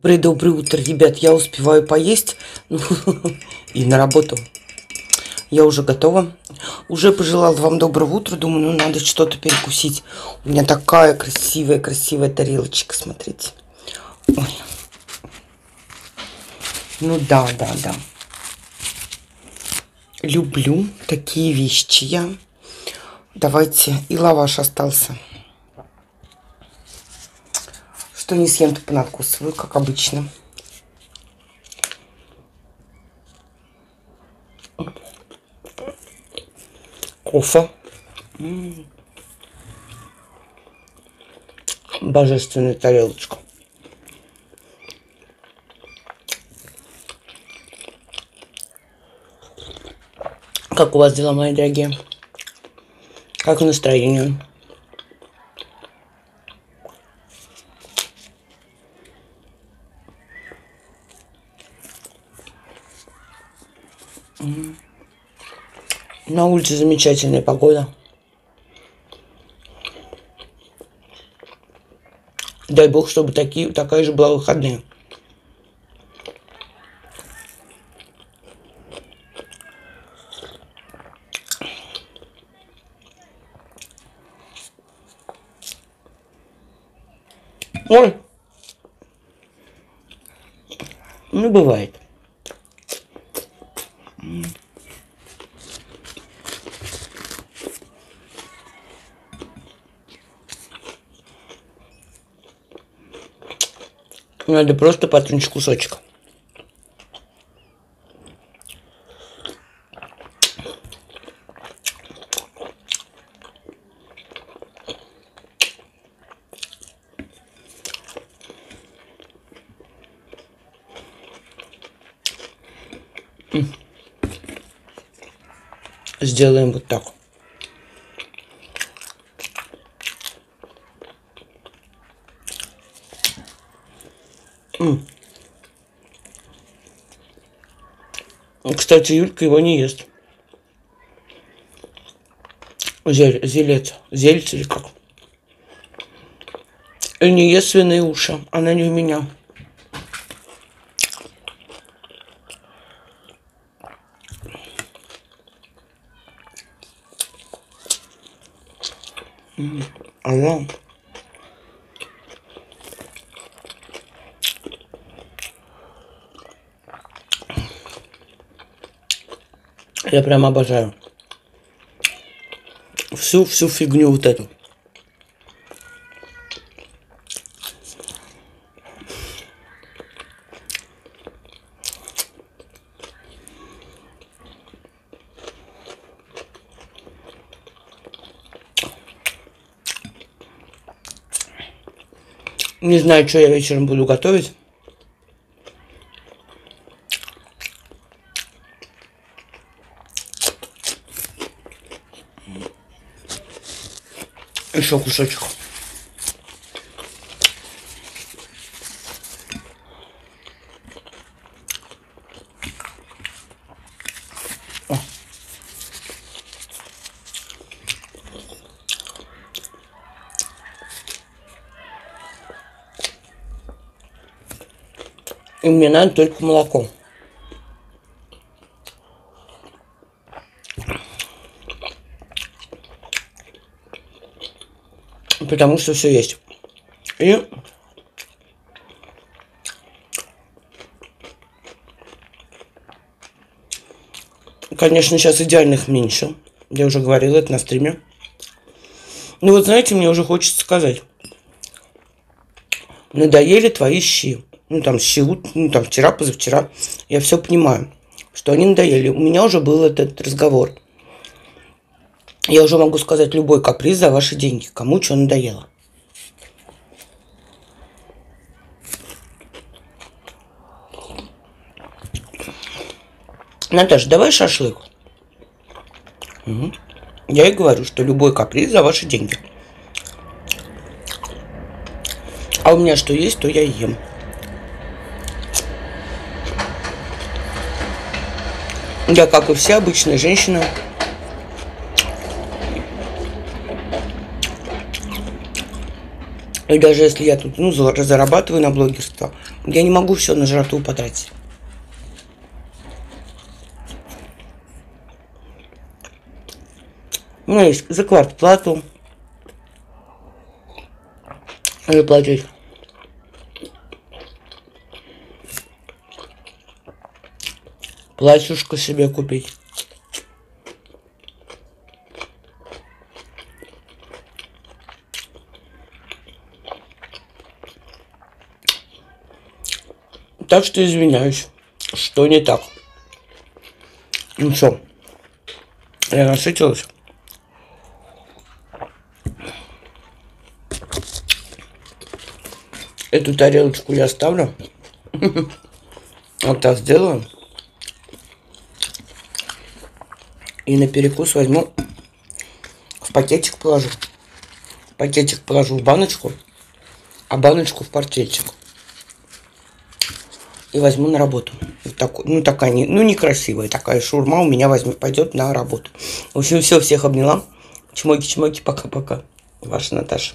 Доброе, доброе утро, ребят. Я успеваю поесть ну, и на работу. Я уже готова. Уже пожелал вам доброго утра. Думаю, ну надо что-то перекусить. У меня такая красивая, красивая тарелочка, смотрите. Ой. Ну да, да, да. Люблю такие вещи я. Давайте. И лаваш остался. Что не съем, то понадкусываю, как обычно. Кофе. Божественная тарелочка. Как у вас дела, мои дорогие? Как настроение? На улице замечательная погода. Дай бог, чтобы такие, такая же была выходная. Ой. Ну, бывает. Надо просто потрунчить кусочек. Сделаем вот так. Кстати, Юлька его не ест. Зель, зелец, зельц или как. И не ест свиные уши. Она не у меня. Она Я прям обожаю. Всю, всю фигню вот эту. Не знаю, что я вечером буду готовить. Еще кусочек. И мне надо только молоко. потому что все есть. И Конечно, сейчас идеальных меньше. Я уже говорила это на стриме. Ну вот знаете, мне уже хочется сказать. Надоели твои щи. Ну там щи, ну там вчера, позавчера. Я все понимаю, что они надоели. У меня уже был этот разговор. Я уже могу сказать любой каприз за ваши деньги. Кому что надоело. Наташа, давай шашлык. Угу. Я и говорю, что любой каприз за ваши деньги. А у меня что есть, то я ем. Я, как и все обычные женщины, И даже если я тут, ну, за- зарабатываю на блогерство, я не могу все на жратву потратить. У меня есть за квартплату. Заплатить. Платьюшко себе купить. Так что извиняюсь, что не так. Ну что, я насытилась. Эту тарелочку я оставлю. Вот так сделаю. И на перекус возьму в пакетик положу. Пакетик положу в баночку, а баночку в пакетик. И возьму на работу. Вот такой, ну, такая, не, ну, некрасивая такая шурма у меня возьмет, пойдет на работу. В общем, все, всех обняла. Чмоки-чмоки, пока-пока. Ваша Наташа.